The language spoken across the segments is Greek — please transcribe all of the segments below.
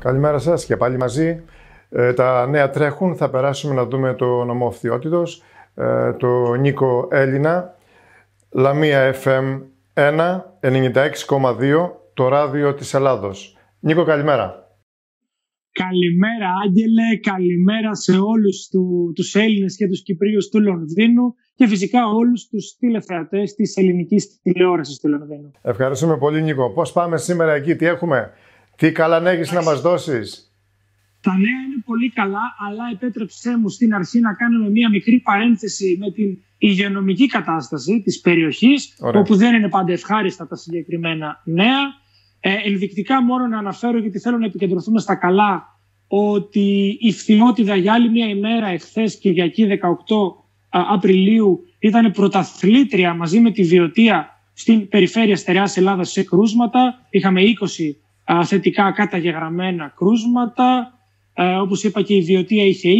Καλημέρα σας και πάλι μαζί. Ε, τα νέα τρέχουν, θα περάσουμε να δούμε το νομό Φθιώτιδος, ε, το Νίκο Έλληνα, Λαμία FM 1, 96,2, το ράδιο της Ελλάδος. Νίκο, καλημέρα. Καλημέρα Άγγελε, καλημέρα σε όλους του, τους Έλληνες και τους Κυπρίους του Λονδίνου και φυσικά όλους τους τηλεθεατές της ελληνικής τηλεόρασης του Λονδίνου. Ευχαριστούμε πολύ Νίκο. Πώς πάμε σήμερα εκεί, τι έχουμε, τι καλά έχεις να μας δώσεις. Τα νέα είναι πολύ καλά, αλλά επέτρεψέ μου στην αρχή να κάνουμε μία μικρή παρένθεση με την υγειονομική κατάσταση της περιοχής, όπου δεν είναι πάντα ευχάριστα τα συγκεκριμένα νέα. Ε, ενδεικτικά μόνο να αναφέρω, γιατί θέλω να επικεντρωθούμε στα καλά, ότι η φθηνότητα για άλλη μία ημέρα εχθές Κυριακή 18 Απριλίου ήταν πρωταθλήτρια μαζί με τη Βιωτία στην περιφέρεια Στερεάς Ελλάδας σε κρούσματα. Είχαμε 20 θετικά καταγεγραμμένα κρούσματα. Ε, όπως είπα και η Βιωτία είχε 20,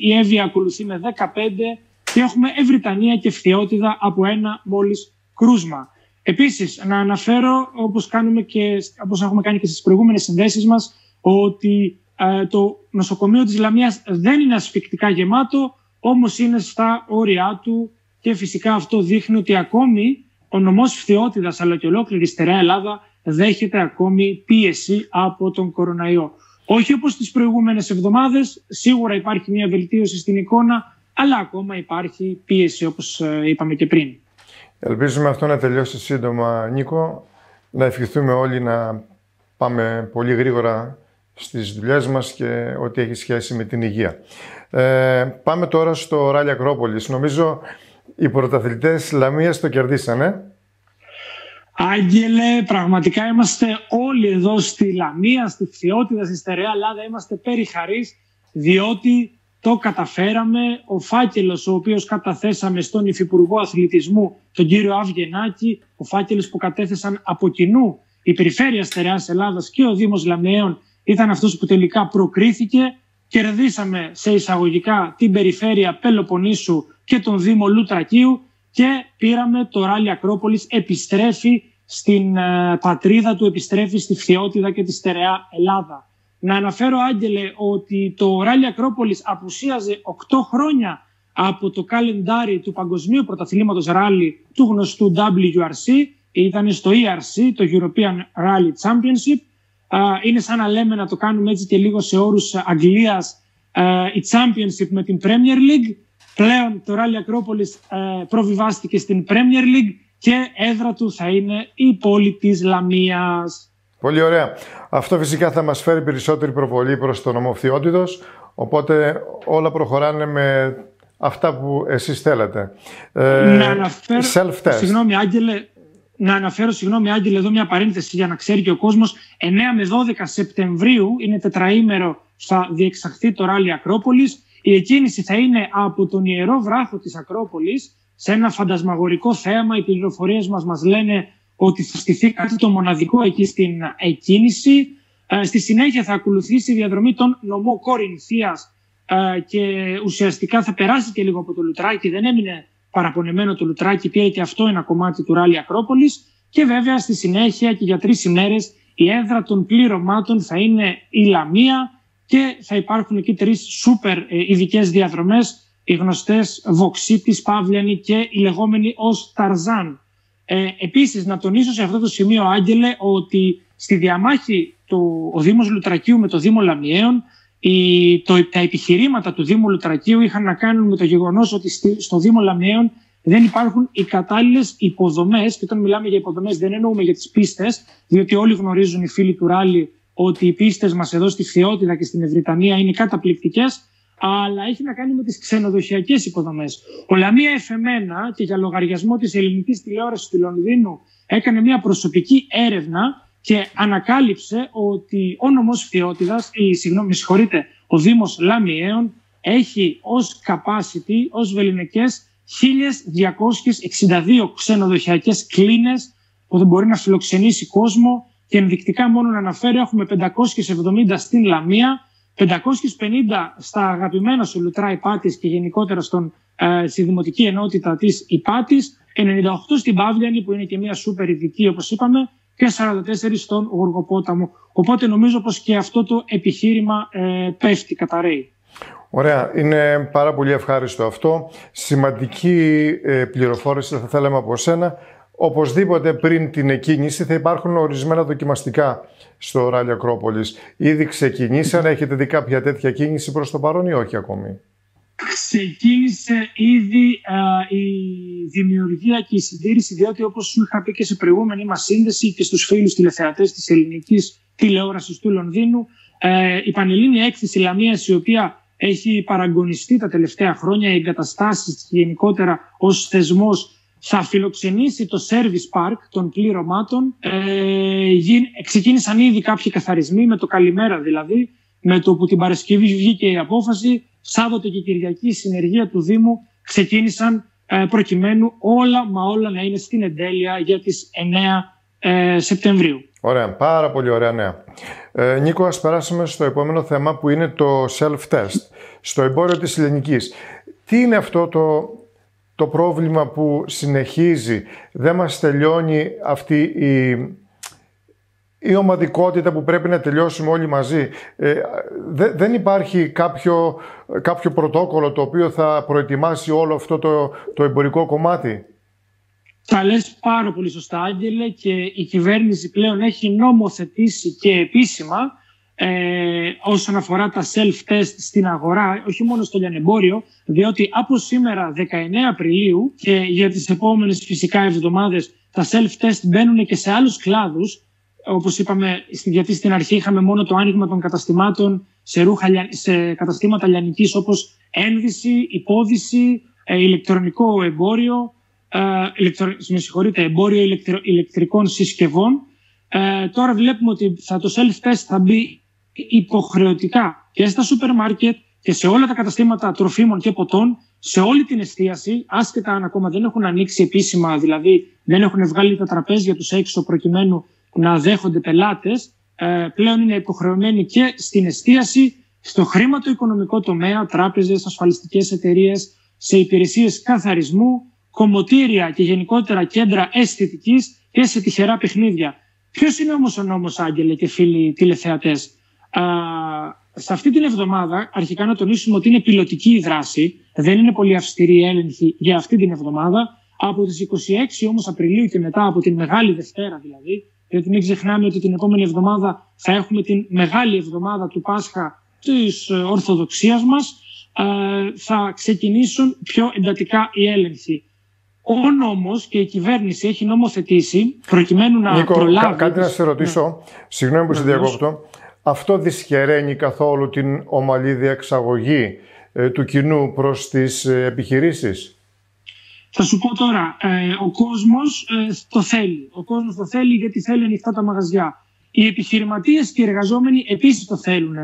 η Εύβοια ακολουθεί με 15 και έχουμε Ευρυτανία και Φθιότητα από ένα μόλις κρούσμα. Επίσης, να αναφέρω, όπως, κάνουμε και, όπως έχουμε κάνει και στις προηγούμενες συνδέσεις μας, ότι ε, το νοσοκομείο της Λαμίας δεν είναι ασφικτικά γεμάτο, όμως είναι στα όρια του και φυσικά αυτό δείχνει ότι ακόμη ο νομός Φθιότητας αλλά και ολόκληρη η στερεά Ελλάδα δέχεται ακόμη πίεση από τον κοροναϊό. Όχι όπως τις προηγούμενες εβδομάδες, σίγουρα υπάρχει μια βελτίωση στην εικόνα, αλλά ακόμα υπάρχει πίεση όπως ε, είπαμε και πριν. Ελπίζουμε αυτό να τελειώσει σύντομα, Νίκο. Να ευχηθούμε όλοι να πάμε πολύ γρήγορα στις δουλειές μας και ό,τι έχει σχέση με την υγεία. Ε, πάμε τώρα στο Ράλι Ακρόπολης. Νομίζω οι πρωταθλητές Λαμίας το κερδίσανε. Άγγελε, πραγματικά είμαστε όλοι εδώ στη Λαμία, στη Φθιότητα, στη Στερεά Ελλάδα. Είμαστε περιχαρείς διότι το καταφέραμε. Ο φάκελος ο οποίος καταθέσαμε στον Υφυπουργό Αθλητισμού, τον κύριο Αυγενάκη, ο φάκελος που κατέθεσαν από κοινού η Περιφέρεια Στερεάς Ελλάδας και ο Δήμος Λαμιαίων ήταν αυτός που τελικά προκρίθηκε. Κερδίσαμε σε εισαγωγικά την Περιφέρεια Πελοποννήσου και τον Δήμο Λουτρακίου και πήραμε το Ράλι Ακρόπολης επιστρέφει στην ε, πατρίδα του, επιστρέφει στη Φθιότητα και τη Στερεά Ελλάδα. Να αναφέρω, Άγγελε, ότι το Ράλι Ακρόπολης απουσίαζε 8 χρόνια από το καλεντάρι του Παγκοσμίου Πρωταθλήματος Ράλι του γνωστού WRC. Ήταν στο ERC, το European Rally Championship. Είναι σαν να λέμε να το κάνουμε έτσι και λίγο σε όρους Αγγλίας η Championship με την Premier League. Πλέον το Ράλι Ακρόπολης προβιβάστηκε στην Premier League και έδρα του θα είναι η πόλη της Λαμίας. Πολύ ωραία. Αυτό φυσικά θα μας φέρει περισσότερη προβολή προς τον ομοφθιότητος, οπότε όλα προχωράνε με αυτά που εσείς θέλετε. Ε, να αναφέρω, self-test. Συγγνώμη Άγγελε, να αναφέρω, συγγνώμη Άγγελε, εδώ μια παρένθεση για να ξέρει και ο κόσμος. 9 με 12 Σεπτεμβρίου, είναι τετραήμερο, θα διεξαχθεί το ράλι Ακρόπολης. Η εκκίνηση θα είναι από τον Ιερό Βράχο της Ακρόπολης, σε ένα φαντασμαγορικό θέαμα. Οι πληροφορίες μας μας λένε ότι θα στηθεί κάτι το μοναδικό εκεί στην εκκίνηση. Ε, στη συνέχεια θα ακολουθήσει η διαδρομή των νομό Κορινθίας ε, και ουσιαστικά θα περάσει και λίγο από το Λουτράκι. Δεν έμεινε παραπονεμένο το Λουτράκι, πήρε και αυτό ένα κομμάτι του Ράλι Ακρόπολης και βέβαια στη συνέχεια και για τρεις ημέρες η έδρα των πληρωμάτων θα είναι η Λαμία και θα υπάρχουν εκεί τρεις σούπερ ε, ειδικές διαδρομές, οι γνωστές Βοξίτης, Παύλιανη και η λεγόμενη ως Ταρζάν. Ε, επίσης, να τονίσω σε αυτό το σημείο, Άγγελε, ότι στη διαμάχη του ο Δήμος Λουτρακίου με το Δήμο Λαμιαίων, η, το, τα επιχειρήματα του Δήμου Λουτρακίου είχαν να κάνουν με το γεγονός ότι στη, στο Δήμο Λαμιαίων δεν υπάρχουν οι κατάλληλες υποδομές. Και όταν μιλάμε για υποδομές, δεν εννοούμε για τις πίστες, διότι όλοι γνωρίζουν οι φίλοι του Ράλι ότι οι πίστες μας εδώ στη Θεότητα και στην Ευρυτανία είναι καταπληκτικές αλλά έχει να κάνει με τις ξενοδοχειακές υποδομές. Ο Λαμία Εφεμένα και για λογαριασμό της ελληνικής τηλεόρασης του Λονδίνου έκανε μια προσωπική έρευνα και ανακάλυψε ότι ο νομός Φιώτιδας, ή συγγνώμη, συγχωρείτε, ο Δήμος Λαμιαίων έχει ως capacity, ως βεληνικές 1.262 ξενοδοχειακές κλίνες που δεν μπορεί να φιλοξενήσει κόσμο και ενδεικτικά μόνο να αναφέρω έχουμε 570 στην Λαμία 550 στα αγαπημένα σου Λουτρά Υπάτης και γενικότερα στον, ε, στη Δημοτική Ενότητα της Υπάτης, 98 στην Παύλιανη που είναι και μια σούπερ ειδική όπως είπαμε και 44 στον Γοργοπόταμο. Οπότε νομίζω πως και αυτό το επιχείρημα ε, πέφτει, καταραίει. Ωραία. Είναι πάρα πολύ ευχάριστο αυτό. Σημαντική ε, πληροφόρηση θα θέλαμε από σένα. Οπωσδήποτε πριν την εκκίνηση θα υπάρχουν ορισμένα δοκιμαστικά στο Ράλι Ακρόπολης. Ήδη ξεκινήσαν, έχετε δει κάποια τέτοια κίνηση προς το παρόν ή όχι ακόμη; Ξεκίνησε ήδη η δημιουργία και η συντήρηση, διότι όπως σου είχα πει και σε προηγούμενη μας σύνδεση και στους φίλους τηλεθεατές της ελληνικής τηλεόρασης του Λονδίνου, ε, η Πανελλήνια Έκθεση Λαμίας, η οποία έχει παραγωνιστεί τα τελευταία χρόνια, οι εγκαταστάσεις και γενικότερα ως θεσμός θα φιλοξενήσει το Service Park των πληρωμάτων. Ε, ξεκίνησαν ήδη κάποιοι καθαρισμοί, με το καλημέρα δηλαδή, με το που την Παρασκευή βγήκε η απόφαση. Σάββατο και Κυριακή, η συνεργεία του Δήμου ξεκίνησαν ε, προκειμένου όλα μα όλα να είναι στην εντέλεια για τις 9 ε, Σεπτεμβρίου. Ωραία, πάρα πολύ ωραία νέα. Ε, Νίκο, ας περάσουμε στο επόμενο θέμα που είναι το self-test, στο εμπόριο της ελληνικής. Τι είναι αυτό το το πρόβλημα που συνεχίζει, δεν μας τελειώνει αυτή η, η ομαδικότητα που πρέπει να τελειώσουμε όλοι μαζί. Ε, δεν υπάρχει κάποιο, κάποιο πρωτόκολλο το οποίο θα προετοιμάσει όλο αυτό το, το εμπορικό κομμάτι; Τα λες πάρα πολύ σωστά, Άγγελε, και η κυβέρνηση πλέον έχει νομοθετήσει και επίσημα ε, όσον αφορά τα self-test στην αγορά, όχι μόνο στο λιανεμπόριο, διότι από σήμερα 19 Απριλίου και για τις επόμενες φυσικά εβδομάδες τα self-test μπαίνουν και σε άλλους κλάδους, όπως είπαμε, γιατί στην αρχή είχαμε μόνο το άνοιγμα των καταστημάτων σε, ρούχα, σε καταστήματα λιανικής όπως ένδυση, υπόδηση, ε, ηλεκτρονικό εμπόριο, ε, ηλεκτρο, με συγχωρείτε, εμπόριο ηλεκτρο, ηλεκτρικών συσκευών. Ε, τώρα βλέπουμε ότι θα, το self-test θα μπει υποχρεωτικά και στα σούπερ μάρκετ και σε όλα τα καταστήματα τροφίμων και ποτών, σε όλη την εστίαση, άσχετα αν ακόμα δεν έχουν ανοίξει επίσημα, δηλαδή δεν έχουν βγάλει τα τραπέζια τους έξω προκειμένου να δέχονται πελάτες, ε, πλέον είναι υποχρεωμένοι και στην εστίαση, στο χρηματοοικονομικό τομέα, τράπεζες, ασφαλιστικές εταιρείες, σε υπηρεσίες καθαρισμού, κομμωτήρια και γενικότερα κέντρα αισθητικής και σε τυχερά παιχνίδια. Ποιος είναι όμως ο νόμος, Άγγελε και φίλοι τηλεθεατές; Σε αυτή την εβδομάδα, αρχικά να τονίσουμε ότι είναι πιλωτική η δράση, δεν είναι πολύ αυστηρή η έλεγχη για αυτή την εβδομάδα. Από τις 26 όμως Απριλίου και μετά, από την Μεγάλη Δευτέρα δηλαδή, γιατί μην ξεχνάμε ότι την επόμενη εβδομάδα θα έχουμε την Μεγάλη Εβδομάδα του Πάσχα της Ορθοδοξίας μας, θα ξεκινήσουν πιο εντατικά οι έλεγχοι. Ο νόμος και η κυβέρνηση έχει νομοθετήσει προκειμένου να Νίκο, προλάβει... κάτι να σε ρωτήσω, ναι. συγγνώμη που σε διακόπτω. Αυτό δυσχεραίνει καθόλου την ομαλή διεξαγωγή ε, του κοινού προς τις ε, επιχειρήσεις; Θα σου πω τώρα, ε, ο κόσμος το θέλει. Ο κόσμος το θέλει γιατί θέλει ανοιχτά τα μαγαζιά. Οι επιχειρηματίες και οι εργαζόμενοι επίσης το θέλουν.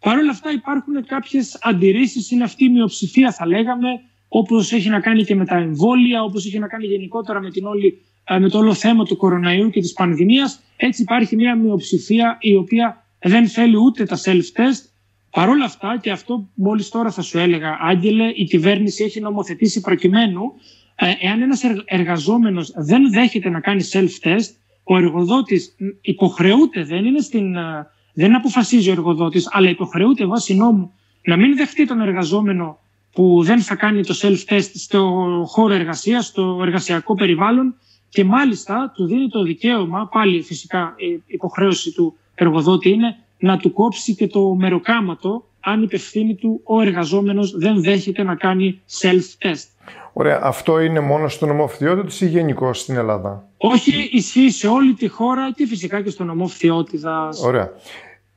Παρ' όλα αυτά υπάρχουν κάποιες αντιρρήσεις, είναι αυτή η μειοψηφία θα λέγαμε, όπως έχει να κάνει και με τα εμβόλια, όπως έχει να κάνει γενικότερα με, την όλη, με το όλο θέμα του κοροναϊού και της πανδημίας. Έτσι υπάρχει μια μειοψηφία η οποία δεν θέλει ούτε τα self-test. Παρ' όλα αυτά, και αυτό μόλις τώρα θα σου έλεγα, Άγγελε, η κυβέρνηση έχει νομοθετήσει προκειμένου, ε, εάν ένας εργαζόμενος δεν δέχεται να κάνει self-test, ο εργοδότης υποχρεούται, δεν είναι στην. Ε, δεν αποφασίζει ο εργοδότης, αλλά υποχρεούται βάσει νόμου να μην δεχτεί τον εργαζόμενο που δεν θα κάνει το self-test στο χώρο εργασίας, στο εργασιακό περιβάλλον και μάλιστα του δίνει το δικαίωμα, πάλι φυσικά η υποχρέωση του εργοδότη είναι να του κόψει και το μεροκάματο αν υπευθύνη του ο εργαζόμενος δεν δέχεται να κάνει self-test. Ωραία. Αυτό είναι μόνο στο νομοθετιότητα ή γενικώ στην Ελλάδα; Όχι, ισχύει σε όλη τη χώρα και φυσικά και στο νομοθετιότητα. Ωραία.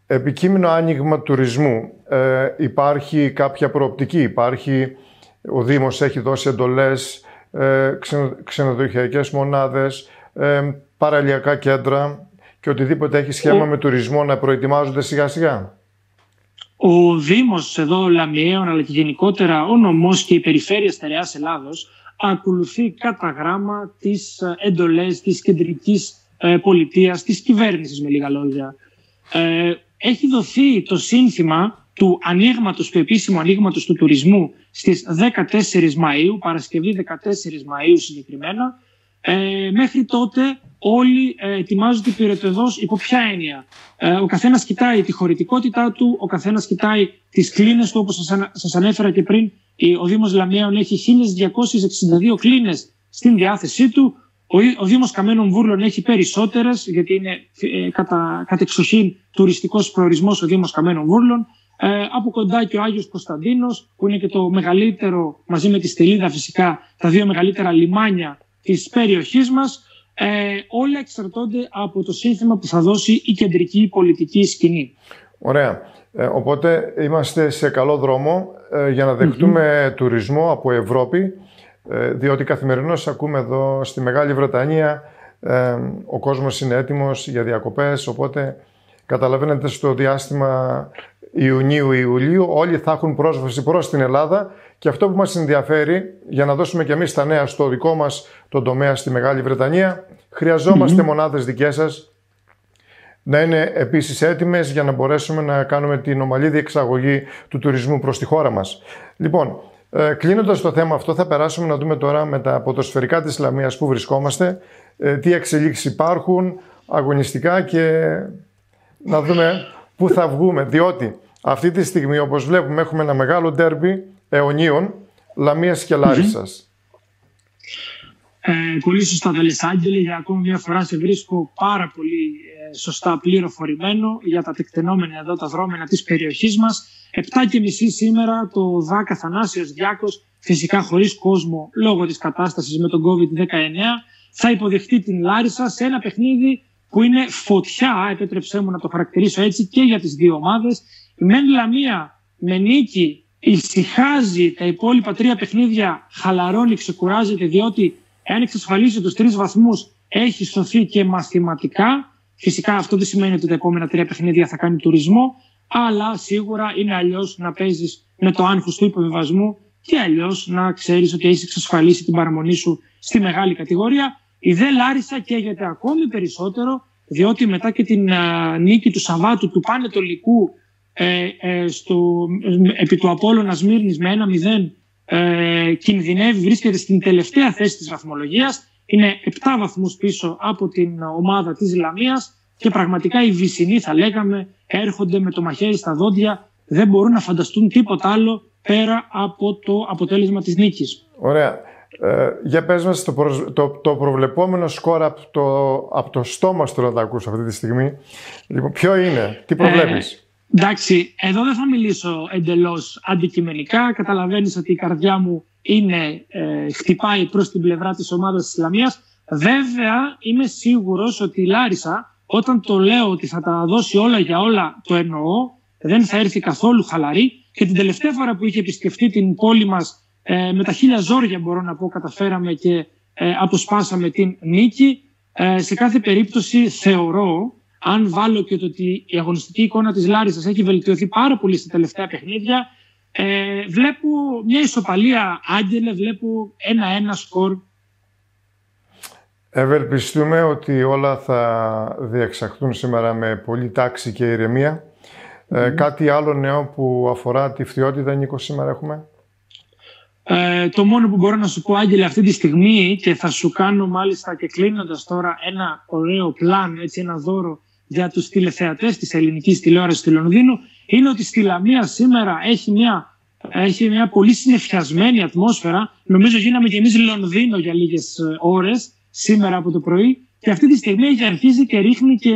Επικείμενο άνοιγμα τουρισμού. Ε, υπάρχει κάποια προοπτική; Υπάρχει, ο Δήμος έχει δώσει εντολές, ε, ξενοδοχειακές μονάδες, ε, παραλιακά κέντρα και οτιδήποτε έχει σχέμα με τουρισμό να προετοιμάζονται σιγά σιγά. Ο Δήμος εδώ Λαμιαίων αλλά και γενικότερα ο νομός και η Περιφέρεια Στερεάς Ελλάδος ακολουθεί κατά γράμμα τις ε, εντολές της κεντρικής ε, πολιτείας, της κυβέρνησης με λίγα λόγια. Ε, έχει δοθεί το σύνθημα του ανοίγματος, του επίσημου ανοίγματος του τουρισμού στις 14 Μαΐου, Παρασκευή 14 Μαΐου συγκεκριμένα, Ε, μέχρι τότε όλοι ε, ετοιμάζονται πυρετοδός υπό ποια έννοια. Ε, ο καθένας κοιτάει τη χωρητικότητά του, ο καθένας κοιτάει τις κλίνες του, όπως σας, σας ανέφερα και πριν, ο Δήμος Λαμιαίων έχει 1262 κλίνες στην διάθεσή του, ο, ο Δήμος Καμένων Βούρλων έχει περισσότερες, γιατί είναι ε, κατά, κατά εξοχήν τουριστικός προορισμός ο Δήμος Καμένων Βούρλων. Ε, από κοντά και ο Άγιος Κωνσταντίνος, που είναι και το μεγαλύτερο, μαζί με τη Στελίδα φυσικά, τα δύο μεγαλύτερα λιμάνια της περιοχής μας. Ε, όλα εξαρτώνται από το σύνθημα που θα δώσει η κεντρική πολιτική σκηνή. Ωραία. Ε, οπότε είμαστε σε καλό δρόμο ε, για να δεχτούμε τουρισμό από Ευρώπη, ε, διότι καθημερινώς ακούμε εδώ στη Μεγάλη Βρετανία ο κόσμος είναι έτοιμος για διακοπές, οπότε καταλαβαίνετε στο διάστημα Ιουνίου-Ιουλίου όλοι θα έχουν πρόσβαση προς την Ελλάδα και αυτό που μας ενδιαφέρει για να δώσουμε και εμείς τα νέα στο δικό μας τον τομέα στη Μεγάλη Βρετανία χρειαζόμαστε mm-hmm. μονάδες δικές σας να είναι επίσης έτοιμες για να μπορέσουμε να κάνουμε την ομαλή διεξαγωγή του τουρισμού προς τη χώρα μας. Λοιπόν, ε, κλείνοντας το θέμα αυτό θα περάσουμε να δούμε τώρα με τα ποδοσφαιρικά της Ισλαμίας που βρισκόμαστε, ε, τι εξελίξεις υπάρχουν αγωνιστικά και να δούμε πού θα βγούμε. Διότι αυτή τη στιγμή όπως βλέπουμε έχουμε ένα μεγάλο ντέρμπι αιωνίων Λαμίας και Λάρισας. Ε, πολύ σωστά τα λες Άγγελε, για ακόμη μια φορά σε βρίσκω πάρα πολύ ε, σωστά πληροφορημένο για τα τεκτενόμενα εδώ τα δρόμενα της περιοχής μας. Επτά και μισή σήμερα το ΔΑΚ Αθανάσιος Διάκος, φυσικά χωρίς κόσμο λόγω της κατάστασης με τον COVID-19, θα υποδεχτεί την Λάρισα σε ένα παιχνίδι που είναι φωτιά, επέτρεψέ μου να το χαρακτηρίσω έτσι, και για τις δύο ομάδες. Η Μεν Λαμία με νίκη ησυχάζει τα υπόλοιπα τρία παιχνίδια, χαλαρώνει, ξεκουράζεται, διότι εάν εξασφαλίσει τους τρεις βαθμούς έχει σωθεί και μαθηματικά. Φυσικά αυτό δεν σημαίνει ότι τα επόμενα τρία παιχνίδια θα κάνει τουρισμό, αλλά σίγουρα είναι αλλιώς να παίζεις με το άγχος του υποβιβασμού και αλλιώς να ξέρεις ότι έχεις εξασφαλίσει την παραμονή σου στη μεγάλη κατηγορία. Η Δε Λάρισα καίγεται ακόμη περισσότερο, διότι μετά και την νίκη του Σαββάτου του Πανετολικού ε, ε, στο, επί του Απόλλωνας Σμύρνης με ένα 0 ε, κινδυνεύει, βρίσκεται στην τελευταία θέση της βαθμολογίας. Είναι 7 βαθμούς πίσω από την ομάδα της Λαμίας και πραγματικά οι Βυσσινοί θα λέγαμε έρχονται με το μαχαίρι στα δόντια, δεν μπορούν να φανταστούν τίποτα άλλο πέρα από το αποτέλεσμα της νίκης. Ωραία. Ε, για πες μας το, το, το προβλεπόμενο σκορ από το, από το στόμα του να τα ακούσω αυτή τη στιγμή. Λοιπόν, ποιο είναι, τι προβλέπεις; Ε, Εντάξει, εδώ δεν θα μιλήσω εντελώς αντικειμενικά. Καταλαβαίνεις ότι η καρδιά μου είναι, ε, χτυπάει προς την πλευρά της ομάδας της Ισλαμίας. Βέβαια, είμαι σίγουρος ότι η Λάρισα, όταν το λέω ότι θα τα δώσει όλα για όλα, το εννοώ, δεν θα έρθει καθόλου χαλαρή. Και την τελευταία φορά που είχε επισκεφτεί την πόλη μας, ε, με τα χίλια ζόρια μπορώ να πω, καταφέραμε και ε, αποσπάσαμε την νίκη. Ε, σε κάθε περίπτωση θεωρώ αν βάλω και το ότι η αγωνιστική εικόνα της Λάρισας έχει βελτιωθεί πάρα πολύ στα τελευταία παιχνίδια, ε, βλέπω μια ισοπαλία άγγελε, βλέπω ένα-ένα σκορ. Ευελπιστούμε ότι όλα θα διεξαχθούν σήμερα με πολύ τάξη και ηρεμία. Ε, κάτι άλλο νέο που αφορά τη φθιότητα, Νίκο, σήμερα έχουμε; Ε, το μόνο που μπορώ να σου πω, Άγγελε, αυτή τη στιγμή και θα σου κάνω μάλιστα και κλείνοντας τώρα ένα ωραίο πλάνο, έτσι, ένα δώρο για τους τηλεθεατές της ελληνικής τηλεόρασης του Λονδίνου είναι ότι στη Λαμία σήμερα έχει μια, έχει μια πολύ συνεφιασμένη ατμόσφαιρα. Νομίζω γίναμε και εμείς Λονδίνο για λίγες ε, ώρες σήμερα από το πρωί και αυτή τη στιγμή έχει αρχίσει και ρίχνει και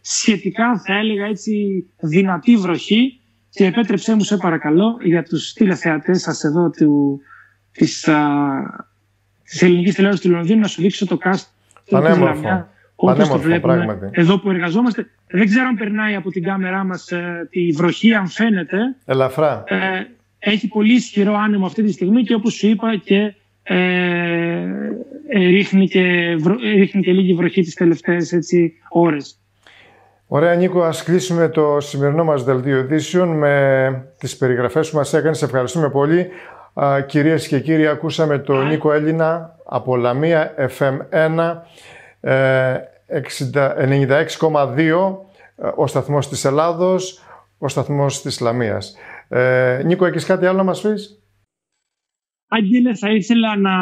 σχετικά θα έλεγα έτσι δυνατή βροχή και επέτρεψέ μου σε παρακαλώ για τους τηλεθεατές σας εδώ του, της, α, της ελληνικής τηλεόρασης του Λονδίνου να σου δείξω το cast Πανέμορφο. Όπως το βλέπουμε πράγματι. εδώ που εργαζόμαστε. Δεν ξέρω αν περνάει από την κάμερά μας ε, τη βροχή, αν φαίνεται. Ελαφρά. Ε, έχει πολύ ισχυρό άνεμο αυτή τη στιγμή και όπως σου είπα και, ε, ε ρίχνει, και βρο, ρίχνει και λίγη βροχή τις τελευταίες έτσι, ώρες. Ωραία Νίκο, ας κλείσουμε το σημερινό μας δελτίο ειδήσεων με τις περιγραφές που μας έκανες. Ευχαριστούμε πολύ. Κυρίες και κύριοι, ακούσαμε τον Νίκο Έλληνα από Λαμία FM1. 96,2 ε, ο σταθμός της Ελλάδος, ο σταθμός της Ισλαμίας. Ε, Νίκο, έχεις κάτι άλλο να μας πεις; Άγγελε, θα ήθελα να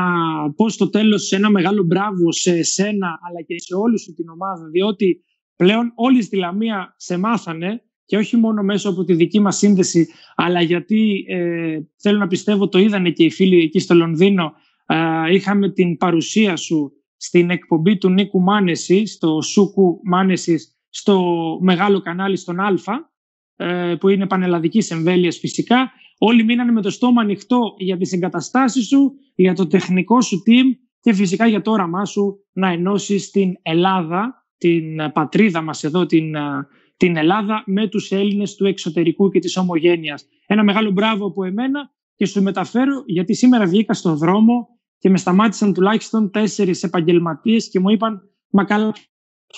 πω στο τέλος ένα μεγάλο μπράβο σε εσένα αλλά και σε όλη σου την ομάδα διότι πλέον όλοι στη Λαμία σε μάθανε και όχι μόνο μέσω από τη δική μας σύνδεση αλλά γιατί ε, θέλω να πιστεύω το είδανε και οι φίλοι εκεί στο Λονδίνο. Ε, είχαμε την παρουσία σου στην εκπομπή του Νίκου Μάνεση στο Σούκου Μάνεσης στο μεγάλο κανάλι στον Α ε, που είναι πανελλαδικής εμβέλειας φυσικά. Όλοι μείνανε με το στόμα ανοιχτό για τις εγκαταστάσεις σου, για το τεχνικό σου team και φυσικά για το όραμά σου να ενώσεις την Ελλάδα, την πατρίδα μας εδώ, την, την Ελλάδα, με τους Έλληνες του εξωτερικού και της ομογένειας. Ένα μεγάλο μπράβο από εμένα και σου μεταφέρω γιατί σήμερα βγήκα στον δρόμο και με σταμάτησαν τουλάχιστον τέσσερις επαγγελματίες και μου είπαν «Μα καλά,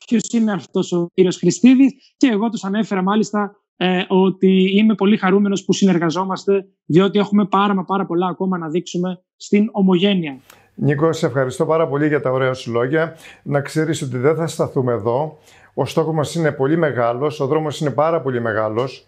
ποιος είναι αυτός ο κύριος Χριστίδης» και εγώ τους ανέφερα μάλιστα ε, ότι είμαι πολύ χαρούμενος που συνεργαζόμαστε διότι έχουμε πάρα μα πάρα πολλά ακόμα να δείξουμε στην ομογένεια. Νίκο, σε ευχαριστώ πάρα πολύ για τα ωραία σου λόγια. Να ξέρεις ότι δεν θα σταθούμε εδώ. Ο στόχος μας είναι πολύ μεγάλος, ο δρόμος είναι πάρα πολύ μεγάλος.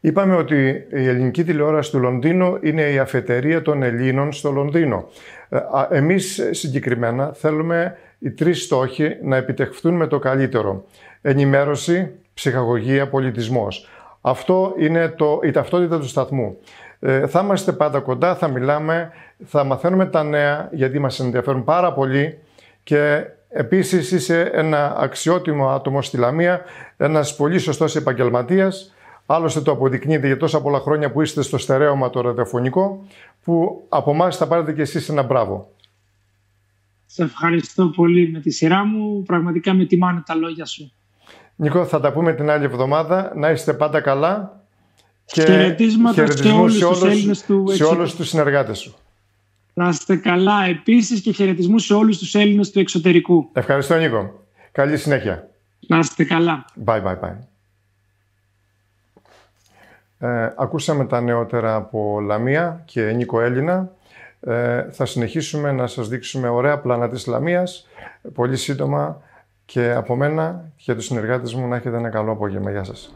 Είπαμε ότι η ελληνική τηλεόραση του Λονδίνου είναι η αφετερία των Ελλήνων στο Λονδίνο. Ε, εμείς συγκεκριμένα θέλουμε οι τρεις στόχοι να επιτευχθούν με το καλύτερο. Ενημέρωση, ψυχαγωγία, πολιτισμός. Αυτό είναι το, η ταυτότητα του σταθμού. Ε, θα είμαστε πάντα κοντά, θα μιλάμε, θα μαθαίνουμε τα νέα γιατί μας ενδιαφέρουν πάρα πολύ και επίσης είσαι ένα αξιότιμο άτομο στη Λαμία, ένας πολύ σωστός επαγγελματίας, άλλωστε το αποδεικνύεται για τόσα πολλά χρόνια που είστε στο στερέωμα το ραδιοφωνικό, που από εμάς θα πάρετε και εσείς ένα μπράβο. Σε ευχαριστώ πολύ με τη σειρά μου, πραγματικά με τιμάνε τα λόγια σου. Νίκο, θα τα πούμε την άλλη εβδομάδα. Να είστε πάντα καλά. Και χαιρετίσματα σε όλους, σε όλους τους Έλληνες του σε όλους τους συνεργάτες σου. Να είστε καλά επίσης και χαιρετισμού σε όλους τους Έλληνες του εξωτερικού. Ευχαριστώ Νίκο. Καλή συνέχεια. Να είστε καλά. Bye, bye, bye. Ε, ακούσαμε τα νεότερα από Λαμία και Νίκο Έλληνα. Ε, θα συνεχίσουμε να σας δείξουμε ωραία πλάνα της Λαμίας. Πολύ σύντομα και από μένα και τους συνεργάτες μου να έχετε ένα καλό απόγευμα. Γεια σας.